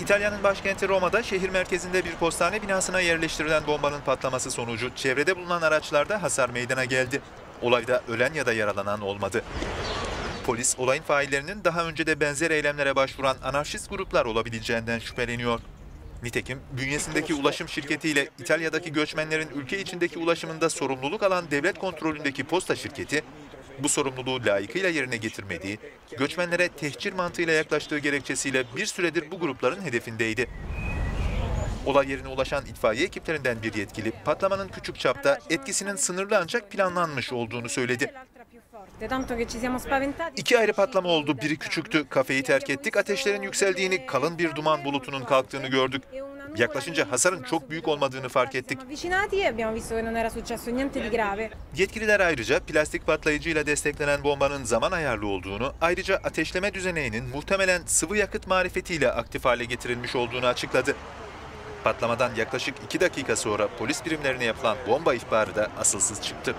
İtalya'nın başkenti Roma'da şehir merkezinde bir postane binasına yerleştirilen bombanın patlaması sonucu çevrede bulunan araçlarda hasar meydana geldi. Olayda ölen ya da yaralanan olmadı. Polis olayın faillerinin daha önce de benzer eylemlere başvuran anarşist gruplar olabileceğinden şüpheleniyor. Nitekim bünyesindeki ulaşım şirketiyle İtalya'daki göçmenlerin ülke içindeki ulaşımında sorumluluk alan devlet kontrolündeki posta şirketi bu sorumluluğu layıkıyla yerine getirmediği, göçmenlere tehcir mantığıyla yaklaştığı gerekçesiyle bir süredir bu grupların hedefindeydi. Olay yerine ulaşan itfaiye ekiplerinden bir yetkili patlamanın küçük çapta etkisinin sınırlı ancak planlanmış olduğunu söyledi. İki ayrı patlama oldu. Biri küçüktü. Kafeyi terk ettik. Ateşlerin yükseldiğini, kalın bir duman bulutunun kalktığını gördük. Yaklaşınca hasarın çok büyük olmadığını fark ettik. Yetkililer ayrıca plastik patlayıcıyla desteklenen bombanın zaman ayarlı olduğunu, ayrıca ateşleme düzeneğinin muhtemelen sıvı yakıt marifetiyle aktif hale getirilmiş olduğunu açıkladı. Patlamadan yaklaşık iki dakika sonra polis birimlerine yapılan bomba ihbarı da asılsız çıktı.